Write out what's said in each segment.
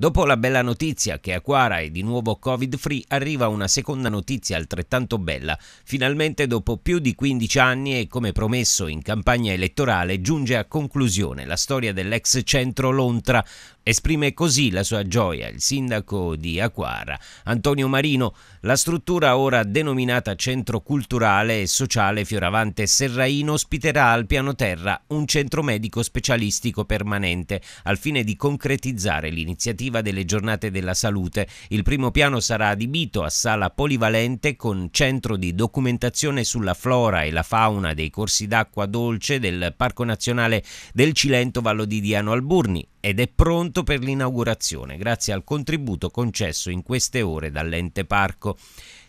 Dopo la bella notizia che Aquara è di nuovo covid-free, arriva una seconda notizia altrettanto bella. Finalmente, dopo più di 15 anni e come promesso in campagna elettorale, giunge a conclusione la storia dell'ex centro Lontra. Esprime così la sua gioia il sindaco di Aquara, Antonio Marino. La struttura ora denominata Centro Culturale e Sociale Fioravante Serraino ospiterà al piano terra un centro medico specialistico permanente al fine di concretizzare l'iniziativa iniziativa delle giornate della salute. Il primo piano sarà adibito a sala polivalente con centro di documentazione sulla flora e la fauna dei corsi d'acqua dolce del Parco Nazionale del Cilento Vallo di Diano Alburni ed è pronto per l'inaugurazione grazie al contributo concesso in queste ore dall'ente parco.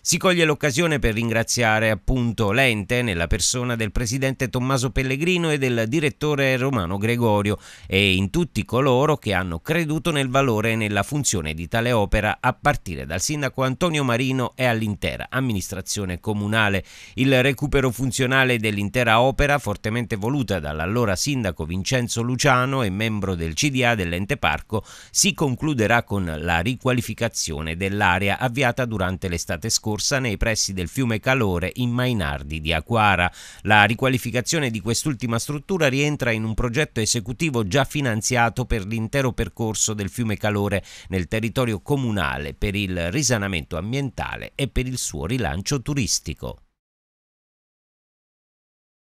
Si coglie l'occasione per ringraziare appunto l'ente nella persona del presidente Tommaso Pellegrino e del direttore Romano Gregorio e in tutti coloro che hanno creduto nel valore e nella funzione di tale opera a partire dal sindaco Antonio Marino e all'intera amministrazione comunale. Il recupero funzionale dell'intera opera, fortemente voluta dall'allora sindaco Vincenzo Luciano e membro del CDA dell'ente parco, si concluderà con la riqualificazione dell'area avviata durante l'estate scorsa scorsa nei pressi del fiume Calore in Mainardi di Aquara. La riqualificazione di quest'ultima struttura rientra in un progetto esecutivo già finanziato per l'intero percorso del fiume Calore nel territorio comunale per il risanamento ambientale e per il suo rilancio turistico.